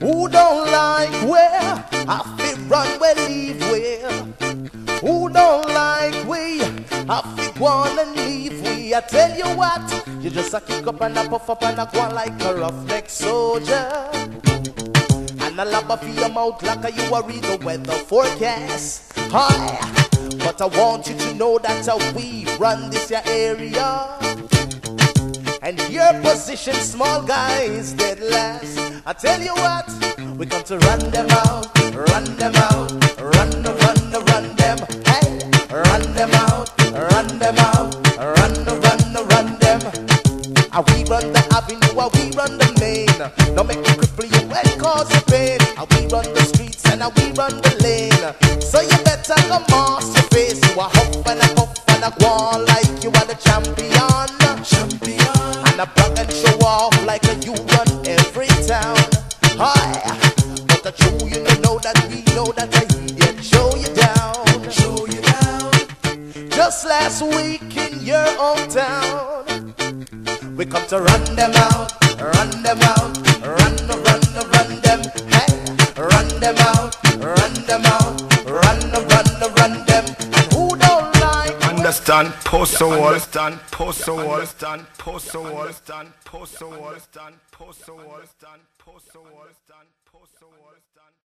Who don't like where I feel run where leave where? Who don't like we? I feel wanna leave we. I tell you what, you just a kick up and a puff up and a go like a roughneck soldier. And a lava for your mouth like a you a read the weather forecast. Hi. But I want you to know that we run this your area. And your position, small guys, dead last. I tell you what, we come to run them out, run them out, run, run, run them. Hey, run them out, run them out, run, run, run them. Ah, we run the avenue, ah, we run the main. Don't make me cripple you and cause you pain. Ah, we run the streets and ah, we run the lane. So you better come off your face. You a huff and a puff and a go like you are the champion. And a brag and show off like a you run every town. Hi. But the true you know that we know that I idiot show you down. Show you down. Just last week in your hometown. We come to run them out, run them out, run, run, run them, hey, run them out, run them out, run, run, run them. Understand, post the wall, post the wall, post the wall, post the wall, post the wall, post the wall, post the wall.